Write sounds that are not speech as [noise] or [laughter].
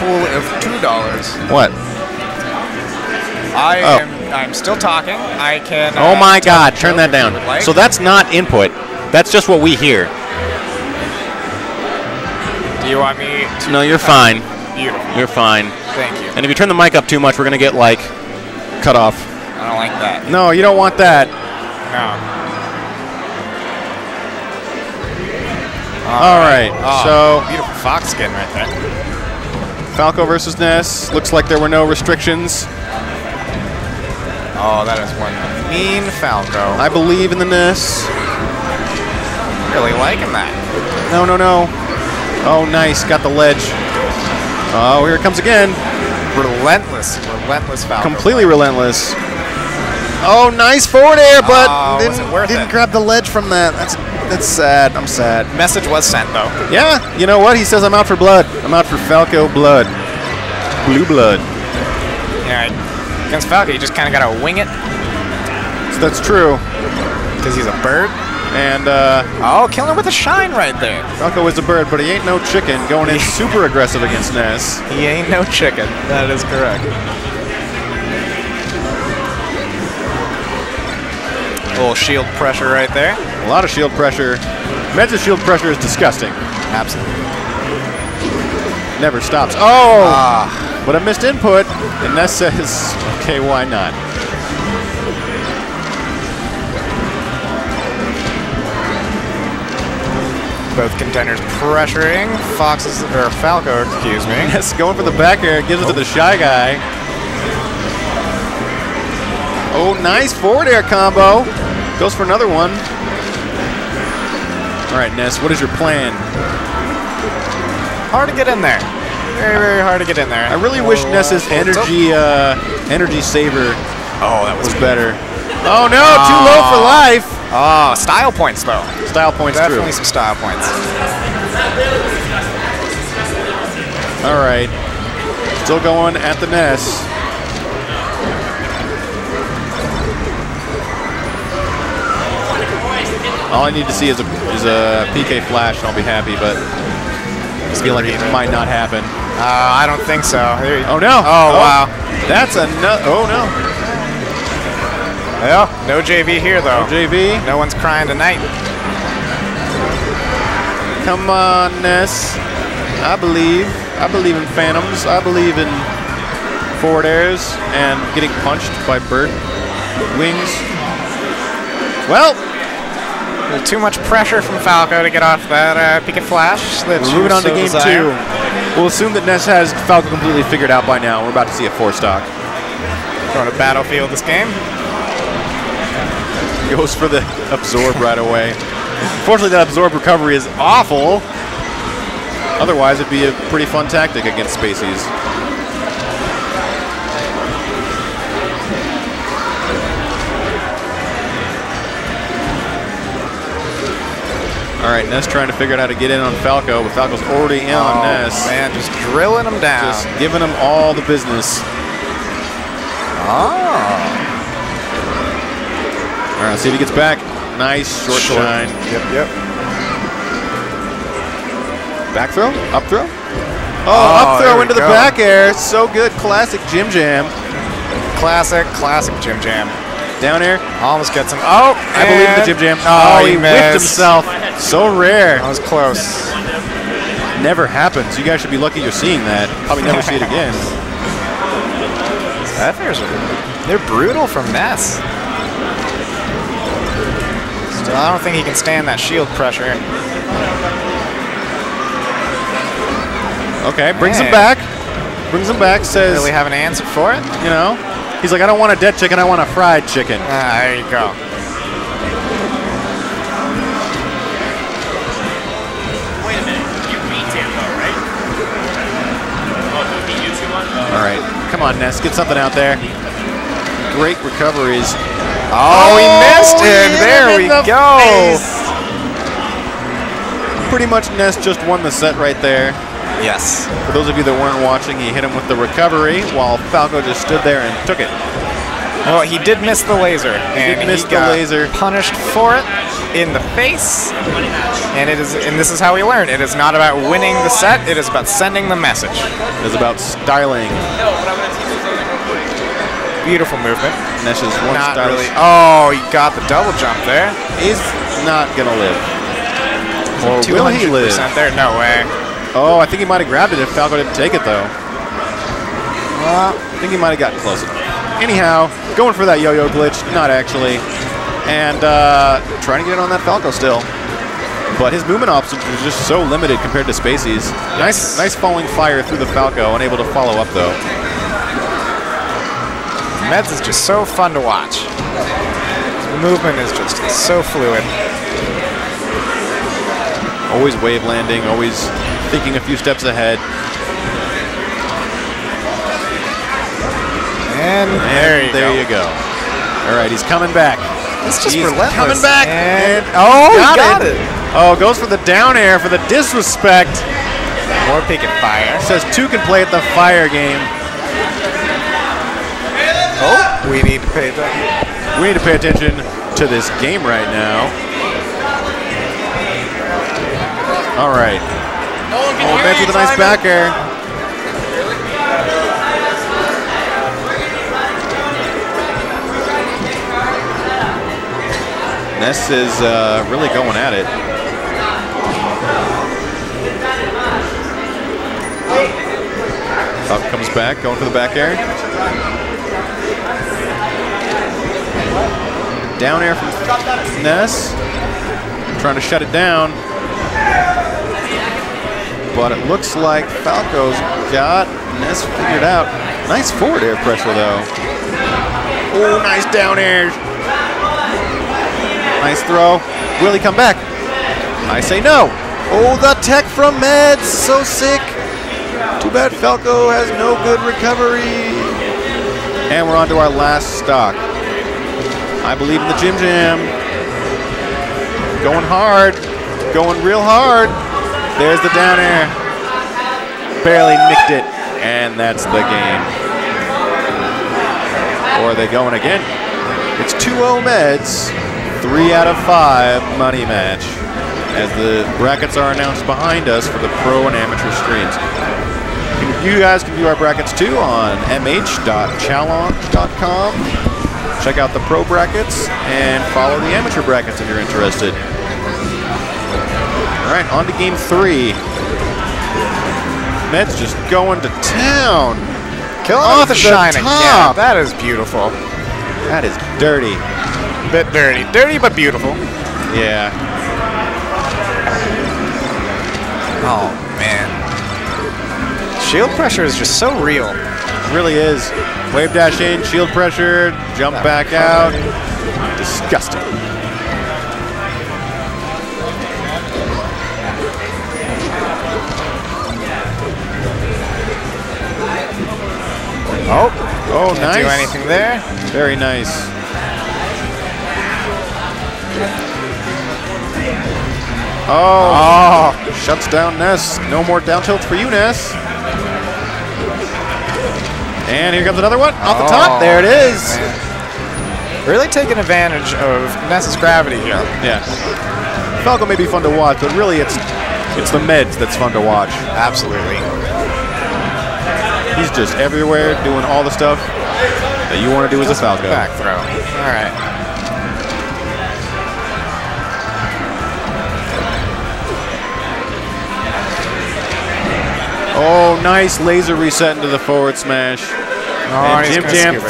pool of two dollars. What? I Oh. am. I'm still talking. I can. Oh uh, my tell God! Turn that down. like. So that's not input. That's just what we hear. Do you want me to? No, you're fine. Beautiful. You're fine. Thank you. And if you turn the mic up too much, we're gonna get like cut off. I don't like that. No, you don't want that. No. All right. Oh, So beautiful fox skin right there. Falco versus Ness. Looks like there were no restrictions. Oh, that is one mean Falco. I believe in the Ness. really liking that. No, no, no. Oh, nice. Got the ledge. Oh, here it comes again. Relentless, relentless Falco. Completely relentless. Oh, nice forward air, but was didn't, didn't it? grab the ledge from that. That's that's sad. I'm sad. Message was sent though. Yeah, you know what? He says I'm out for blood. I'm out for Falco blood. Blue blood. Yeah, against Falco, you just kind of gotta wing it So that's true. because he's a bird. And uh, Oh, killing with a shine right there. Falco is a bird, but he ain't no chicken. Going in [laughs] super aggressive against Ness. He ain't no chicken. That is correct. Little shield pressure right there. A lot of shield pressure. Medz' shield pressure is disgusting. Absolutely. Never stops. Oh! Ah, But a missed input, and Ness says, okay, why not? both contenders pressuring Fox's or Falco, excuse me. Ness going for the back air, gives it to the shy guy. Oh, nice forward air combo. Goes for another one. All right, Ness, what is your plan? Hard to get in there. Very, very hard to get in there. I really wish Oh, Ness's uh, energy uh, energy saver Oh, that was was better. Oh no, too low for life. Oh, style points though. Style points Definitely true. some style points. All right, still going at the Ness. All I need to see is a is a PK flash, and I'll be happy. But I feel like it might not happen. Uh, I don't think so. Oh no! Oh, wow. That's a no. Oh no! Well, no JV here though. No JV, No one's crying tonight. come on, Ness. I believe. I believe in phantoms. I believe in forward airs and getting punched by bird wings. Well, too much pressure from Falco to get off that uh, PK Flash. you moving on to game desire. two. We'll assume that Ness has Falco completely figured out by now. We're about to see a four stock. Going to Battlefield this game. Goes for the absorb right away. Unfortunately, that absorb recovery is awful. Otherwise, it'd be a pretty fun tactic against Spaceys. All right, Ness trying to figure out how to get in on Falco, but Falco's already in on oh, Ness. man, just drilling him down. Just giving him all the business. oh. All right, see if he gets back. Nice short, Short. shine. Yep, yep. Back throw? Up throw? Oh, Oh, up throw into the go. back air. So good. Classic Jim Jam. Classic, classic Jim Jam. Down air. Almost gets him. Oh, I believe in the Jim Jam. Oh, oh he he whiffed missed. himself. So rare. That was close. Never happens. You guys should be lucky you're seeing that. Probably never see it again. Zephyrs are they're brutal from Ness. Still, I don't think he can stand that shield pressure. Okay, brings him back. Brings him back. Says, Really have an answer for it? you know, he's like, I don't want a dead chicken. I want a fried chicken. Ah, there you go. All right, come on, Ness, get something out there. Great recoveries. Oh, he oh, missed he it. There we the go. face. Pretty much, Ness just won the set right there. Yes. For those of you that weren't watching, he hit him with the recovery while Falco just stood there and took it. Well, he did miss the laser, and did miss the got laser. punished for it. in the face. And it is, and this is how we learn. It is not about winning the set. It is about sending the message. It's about styling. Beautiful movement. Ness's one Not style. really. Oh, he got the double jump there. He's not gonna live. Or will he live? there. No way. Oh, I think he might have grabbed it if Falco didn't take it though. Well, I think he might have gotten close enough. Anyhow, going for that yo-yo glitch, not actually, and uh, trying to get it on that Falco still. But his movement options are just so limited compared to Spacey's. Nice, nice falling fire through the Falco, unable to follow up though. Medz is just so fun to watch. His movement is just so fluid. Always wave landing, always thinking a few steps ahead. And, And there you there go. you go. All right, he's coming back. It's just He's relentless. coming back. And, oh, got got it. it. Oh, goes for the down air for the disrespect. More PK Fire. Says two can play at the fire game. Oh, we need to pay attention. We need to pay attention to this game right now. All right. No Oh, hear with a nice back air. Ness is uh, really going at it. Up comes back, going for the back air. Down air from Ness. Trying to shut it down. But it looks like Falco's got Ness figured out. Nice forward air pressure, though. Oh, nice down air. Nice throw. Will he come back? I say no. Oh, the tech from Medz. So sick. Too bad Falco has no good recovery. And we're on to our last stock. I believe in the Jim Jam. Going hard. Going real hard. There's the down air. Barely nicked it. And that's the game. Or are they going again? It's 2-0 Medz. Three out of five money match. As the brackets are announced behind us for the pro and amateur streams. You guys can view our brackets too on mh.challenge.com. Check out the pro brackets and follow the amateur brackets if you're interested. All right, on to game three. Medz just going to town. Killing Off the again. top. That is beautiful. That is dirty. Bit dirty. Dirty but beautiful. Yeah. Oh, man. Shield pressure is just so real. Really is. Wave dash in, shield pressure, jump back out. Disgusting. Oh, Oh, can't nice. do anything there. Very nice. Oh, Oh, shuts down Ness. No more down tilts for you, Ness. And here comes another one off the top. Oh, There it is. man. Really taking advantage of Ness's gravity here. Yeah. Falco may be fun to watch, but really it's it's the Medz that's fun to watch. Absolutely. He's just everywhere doing all the stuff that you want to do as a Falco. Back throw. All right. Oh, nice laser reset into the forward smash. Oh, and Jim Jam.